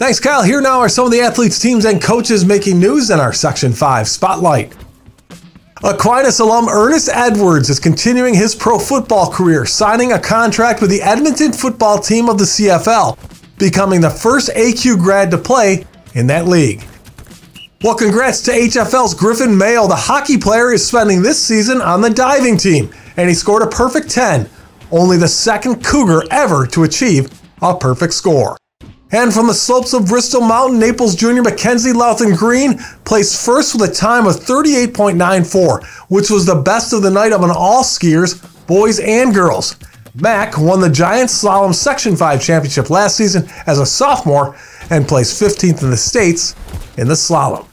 Thanks, Kyle. Here now are some of the athletes, teams, and coaches making news in our Section 5 Spotlight. Aquinas alum Earnest Edwards is continuing his pro football career, signing a contract with the Edmonton football team of the CFL, becoming the first AQ grad to play in that league. Well, congrats to HFL's Griffin Mayo. The hockey player is spending this season on the diving team, and he scored a perfect 10, only the second Cougar ever to achieve a perfect score. And from the slopes of Bristol Mountain, Naples junior Mackenzie Louthan Green placed first with a time of 38.94, which was the best of the night among all skiers, boys and girls. Mack won the Giant Slalom Section 5 championship last season as a sophomore and placed 15th in the States in the slalom.